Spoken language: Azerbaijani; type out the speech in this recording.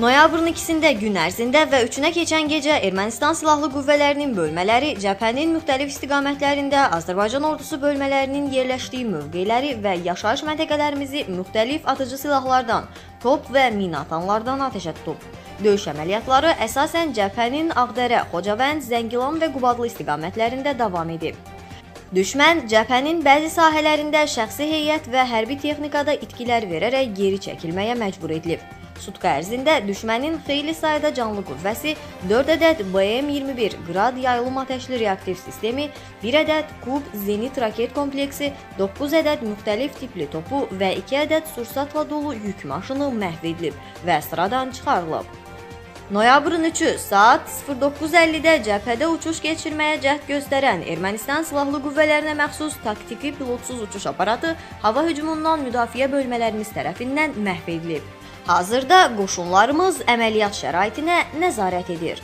Noyabrın 2-də gün ərzində və 3-ünə keçən gecə Ermənistan silahlı qüvvələrinin bölmələri cəbhənin müxtəlif istiqamətlərində Azərbaycan ordusu bölmələrinin yerləşdiyi mövqeləri və yaşayış məntəqələrimizi müxtəlif atıcı silahlardan, top və mina atanlardan atəşə tutub. Döyüş əməliyyatları əsasən cəbhənin Ağdərə, Xocavənd, Zəngilan və Qubadlı istiqamətlərində davam edib. Düşmən cəbhənin bəzi sahələrində şəxsi heyət və hərbi texnikada itkilər verərək geri çəkilməyə məcbur edilib. Sutka ərzində düşmənin xeyli sayda canlı qüvvəsi, 4 ədəd BM-21 Qrad yayılım atəşli reaktiv sistemi, 1 ədəd Kub Zenit raket kompleksi, 9 ədəd müxtəlif tipli topu və 2 ədəd sursatla dolu yük maşını məhv edilib və sıradan çıxarılıb. Noyabrın 3-ü saat 09:50-də cəbhədə uçuş keçirməyə cəhd göstərən Ermənistan silahlı qüvvələrinə məxsus taktiki pilotsuz uçuş aparatı hava hücumundan müdafiə bölmələrimiz tərəfindən məhv edilib. Hazırda qoşunlarımız əməliyyat şəraitinə nəzarət edir.